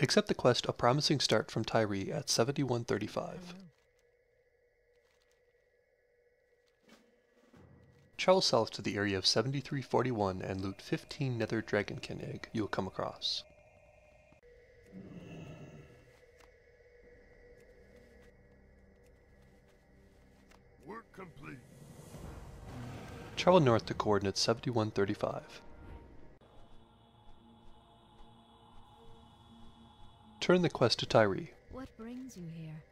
Accept the quest A Promising Start from Tyri at 7135. Travel south to the area of 7341 and loot 15 nether dragonkin egg you will come across. Work complete. Travel north to coordinates 7135. return the quest to Tyri. What brings you here?